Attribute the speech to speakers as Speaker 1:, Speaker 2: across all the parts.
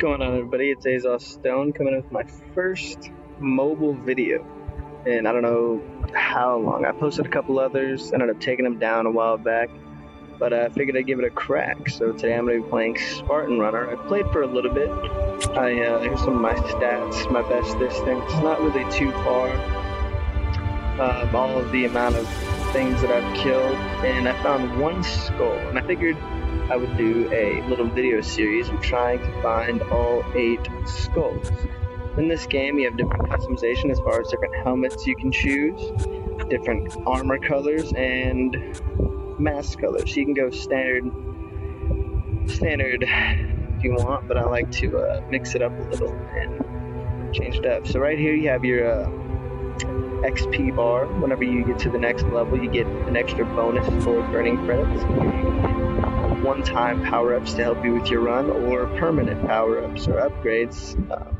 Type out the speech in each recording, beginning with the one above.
Speaker 1: going on, everybody? It's Azos Stone coming in with my first mobile video. And I don't know how long. I posted a couple others, ended up taking them down a while back, but I figured I'd give it a crack. So today I'm going to be playing Spartan Runner. I played for a little bit. I uh, here's some of my stats, my best distance. It's not really too far. Um, all of the amount of things that I've killed, and I found one skull, and I figured I would do a little video series of trying to find all eight skulls. In this game, you have different customization as far as different helmets you can choose, different armor colors, and mask colors. You can go standard, standard if you want, but I like to uh, mix it up a little and change it up. So right here, you have your uh, XP bar. Whenever you get to the next level, you get an extra bonus for burning credits one-time power-ups to help you with your run or permanent power-ups or upgrades uh,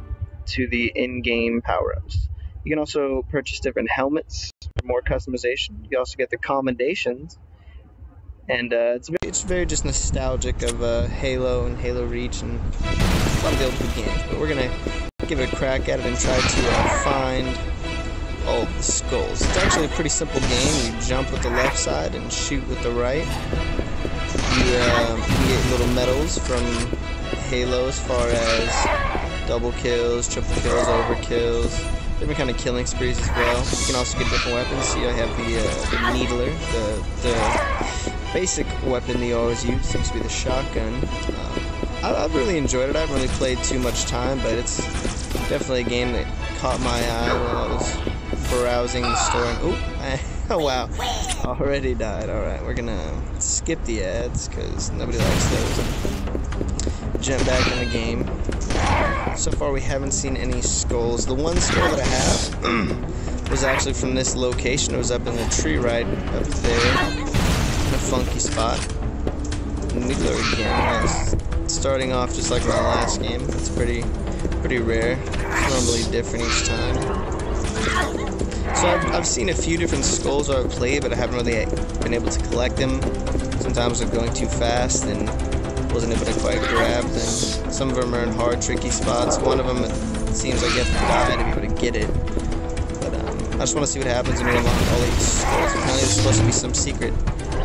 Speaker 1: to the in-game power-ups. You can also purchase different helmets for more customization. You also get the commendations, and uh, it's very, it's very just nostalgic of uh, Halo and Halo Reach and a lot of the old games. But we're gonna give it a crack at it and try to uh, find all the skulls. It's actually a pretty simple game. You jump with the left side and shoot with the right you, uh, you get little medals from Halo as far as double kills, triple kills, overkills, different kind of killing sprees as well. You can also get different weapons. See, I have the, uh, the Needler, the, the basic weapon you always use, seems to be the shotgun. Um, I, have really enjoyed it. I haven't really played too much time, but it's definitely a game that caught my eye when I was browsing the store. And, oh, Oh wow, already died. Alright, we're gonna skip the ads because nobody likes those. Jump back in the game. So far we haven't seen any skulls. The one skull that I have was actually from this location. It was up in the tree right up there in a funky spot. Needler again. Starting off just like my last game. It's pretty pretty rare. Normally different each time. So I've, I've seen a few different skulls where I've played, but I haven't really been able to collect them. Sometimes I'm going too fast and wasn't able to quite grab them. Some of them are in hard, tricky spots. One of them, seems like you have to die to be able to get it. But um, I just want to see what happens when you unlock all these skulls. Apparently there's supposed to be some secret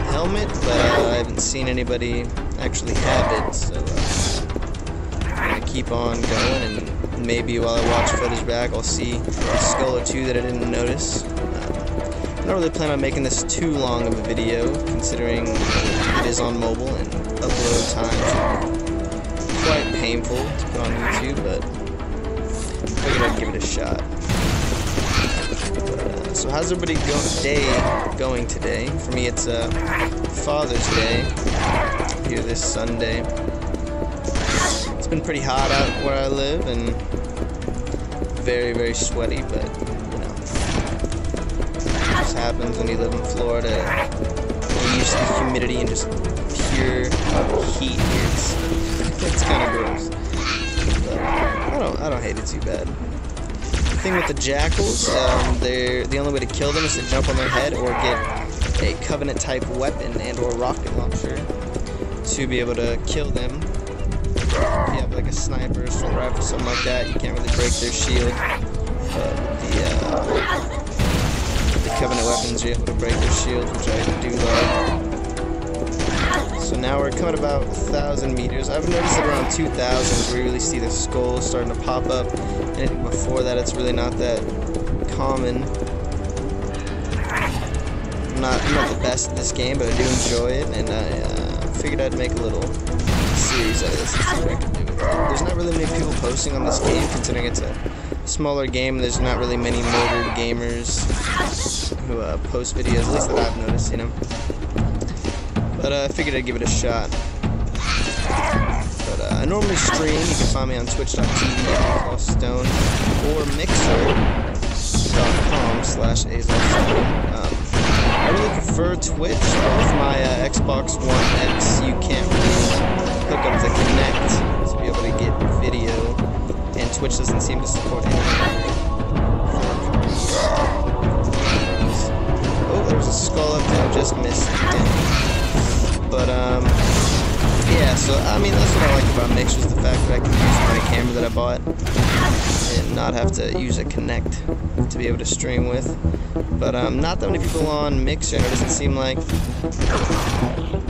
Speaker 1: helmet, but uh, I haven't seen anybody actually have it, so uh, I'm to keep on going and maybe while I watch footage back, I'll see a skull or two that I didn't notice. Uh, I don't really plan on making this too long of a video, considering it is on mobile and upload times quite painful to put on YouTube, but I figured I'd give it a shot. Uh, so how's everybody go day going today? For me, it's uh, Father's Day here this Sunday. Been pretty hot out where I live and very, very sweaty, but you know, this happens when you live in Florida. You're used to humidity and just pure heat. It's, it's kind of gross. But I don't, I don't hate it too bad. The thing with the jackals, um, they're the only way to kill them is to jump on their head or get a covenant type weapon and or rocket launcher to be able to kill them you have like a sniper, assault rifle, something like that, you can't really break their shield. But the, uh, the Covenant weapons, you're able to break their shield, which I do love. So now we're coming about 1,000 meters. I've noticed that around 2,000 we really see the skulls starting to pop up. And before that, it's really not that common. I'm not, not the best at this game, but I do enjoy it, and I uh, figured I'd make a little series out of this. There's not really many people posting on this game, considering it's a smaller game. There's not really many mobile gamers who uh, post videos, at least that I've noticed, you know. But uh, I figured I'd give it a shot. But uh, I normally stream. You can find me on twitch.tv stone or mixer.com slash um, I really prefer Twitch. With my uh, Xbox One X, you can't really hook up the Kinect to be able to get video, and Twitch doesn't seem to support anything. Oh, there's a skull up there, I just missed it. But, um, yeah, so I mean that's what I like about Mix was the fact that I can use my camera that I bought and not have to use a Kinect to be able to stream with. But um, not that many people on Mixer, and it doesn't seem like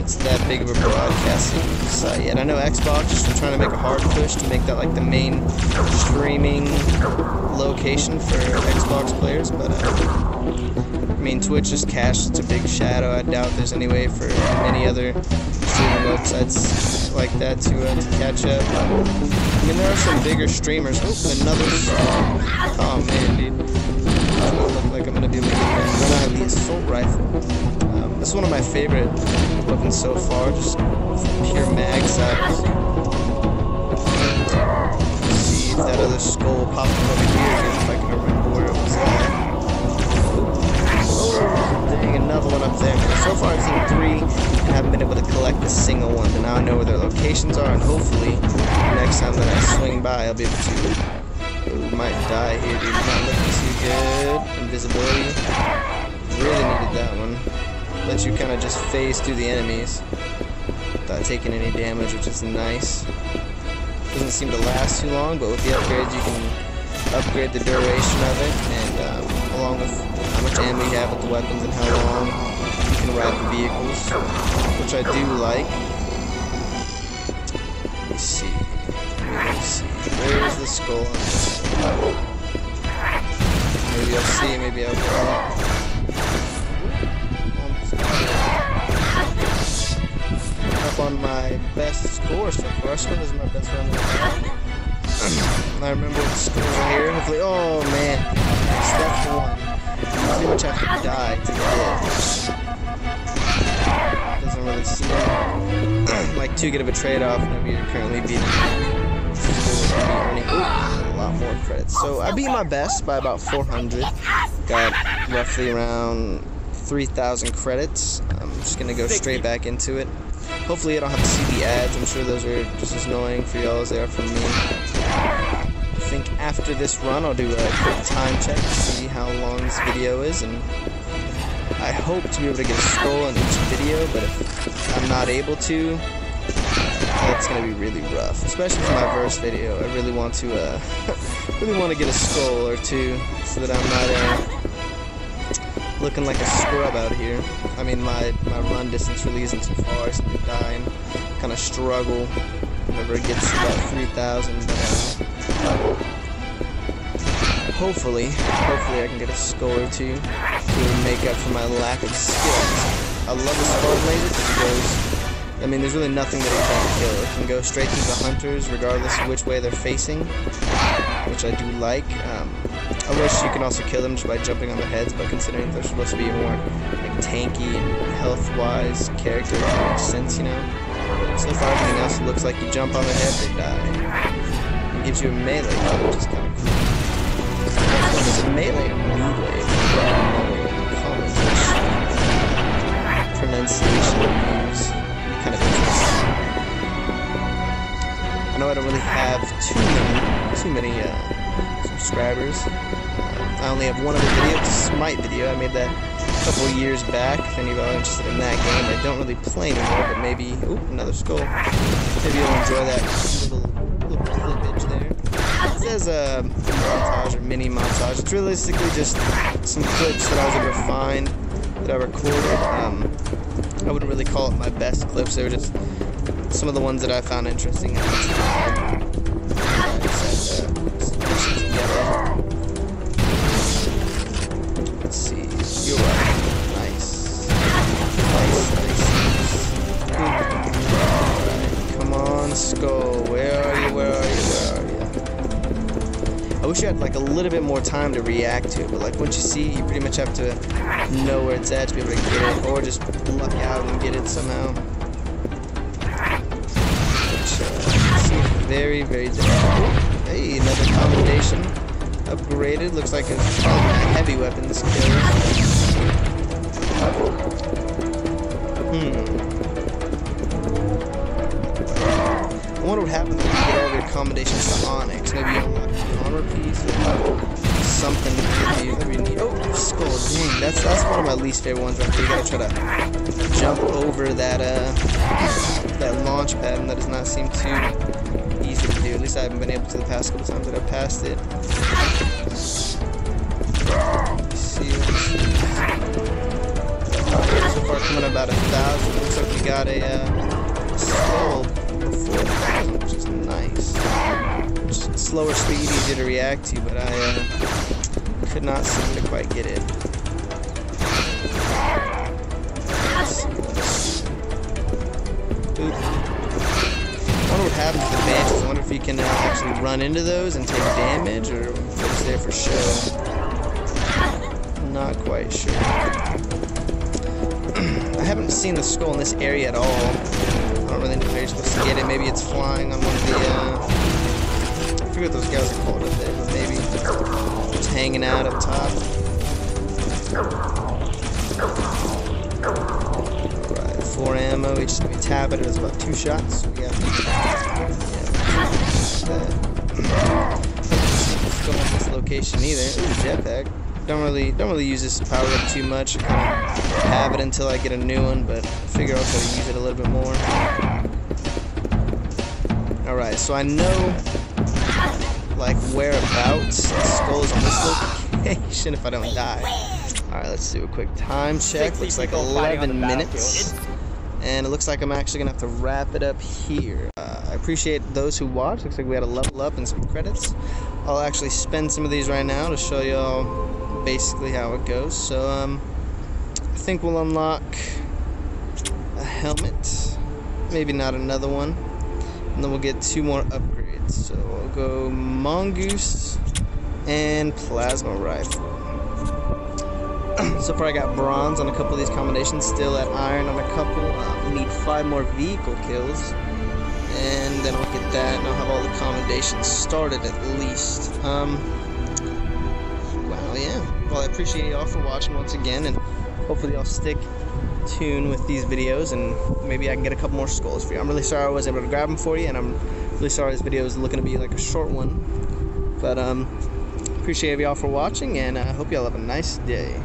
Speaker 1: it's that big of a broadcasting site yet. I know Xbox is trying to make a hard push to make that like the main streaming location for Xbox players, but uh, mean Twitch is cast it's a big shadow. I doubt there's any way for any other streaming websites like that to, uh, to catch up. I mean there are some bigger streamers. Oh, another. Oh man, dude. Doesn't look like I'm gonna be able to run out of the assault rifle. Um, this is one of my favorite weapons so far, just pure mag size. See if that other skull popped up over here if I can Another one up there. So far I've seen three and haven't been able to collect a single one, but now I know where their locations are, and hopefully next time that I swing by I'll be able to Ooh, might die here, dude. Not looking too good. Invisibility. Really needed that one. Lets you kind of just phase through the enemies without taking any damage, which is nice. Doesn't seem to last too long, but with the upgrades you can upgrade the duration of it, and along with how much ammo you have with the weapons and how long you can ride the vehicles, which I do like. Let me see. Let me see. Where's the skull? Maybe I'll see, maybe I'll get. Up on my best score so far. Score is my best run. I remember the scores are here. Hopefully, oh man, step one. You pretty much have to die to get it. Doesn't really seem like too good of a trade-off whenever you're currently beating a lot more credits. So I beat my best by about 400. Got roughly around 3,000 credits. I'm just gonna go straight back into it. Hopefully I don't have to see the ads. I'm sure those are just as annoying for y'all as they are for me. After this run I'll do a quick time check to see how long this video is and I hope to be able to get a skull in each video, but if I'm not able to, it's gonna be really rough, especially for my verse video. I really want to, uh, really want to get a skull or two so that I'm not uh, looking like a scrub out here. I mean, my my run distance really isn't too far, so I die and kind of struggle whenever it gets to about 3,000. But uh, hopefully, hopefully I can get a score or two to make up for my lack of skills. I love the skull laser because I mean, there's really nothing that it can't kill. It can go straight through the hunters, regardless of which way they're facing, which I do like. Um, I wish you can also kill them just by jumping on their heads, but considering they're supposed to be more like, tanky and health-wise character, that makes sense, you know? So far, everything else looks like you jump on their head, they die. It gives you a melee, which is kind of cool. Melee melee? Pronunciation use kind of interesting. I know I don't really have too many, too many uh, subscribers. Uh, I only have one other video, Smite video. I made that a couple years back. If any of you are interested in that game, I don't really play anymore, but maybe, oop, another skull. Maybe you'll enjoy that Says a montage or mini montage. It's realistically just some clips that I was able to find that I recorded. Um, I wouldn't really call it my best clips. They were just some of the ones that I found interesting. Let's see. You're right. Nice. Nice, nice, nice. Come on, Skull. Where are you? Where are you? I wish you had like a little bit more time to react to it, but like once you see, you pretty much have to know where it's at to be able to get it, or just luck out and get it somehow. Which, uh, very, very difficult. Hey, another commendation. Upgraded. Looks like a heavy weapon skill. Hmm. I wonder what happens when you get all your commendations to Onyx. Maybe you an armor piece something to give you. Need, oh, skull. Dang, that's that's one of my least favorite ones. Right there. You gotta try to jump over that uh that launch pad, and that does not seem too easy to do. At least I haven't been able to the past couple times that I've passed it. See, so far coming about a thousand. Looks like we got a uh, skull before, which is nice. Slower speed, easier to react to, but I uh, could not seem to quite get it. Oop. I wonder what happens to the banshees. I wonder if you can uh, actually run into those and take damage, or if it's there for show. Not quite sure. I haven't seen the skull in this area at all. I don't really know how you're supposed to get it. Maybe it's flying on one of the, uh... Forget what those guys are called up there, but maybe it's hanging out up top. Right, four ammo. Each time we tap it, it was about two shots. So we got... Yeah. Don't want this location either. Jetpack don't really don't really use this power up too much. I kind of have it until I get a new one, but figure I'll try to use it a little bit more. All right, so I know like whereabouts the skull's on this location if I don't die. All right, let's do a quick time check. Looks like 11 minutes. And it looks like I'm actually gonna have to wrap it up here. Uh, I appreciate those who watched. Looks like we had a level up and some credits. I'll actually spend some of these right now to show y'all basically how it goes. So um, I think we'll unlock a helmet, maybe not another one, and then we'll get two more upgrades. So we'll go mongoose and plasma rifle. so far I got bronze on a couple of these combinations, still at iron on a couple. Uh, need five more vehicle kills. And then I'll get that, and I'll have all the commendations started at least. Um, well, yeah well, I appreciate y'all for watching once again, and hopefully y'all stick tuned with these videos, and maybe I can get a couple more skulls for you. I'm really sorry I wasn't able to grab them for you, and I'm really sorry this video is looking to be like a short one. But um, appreciate y'all for watching, and I uh, hope y'all have a nice day.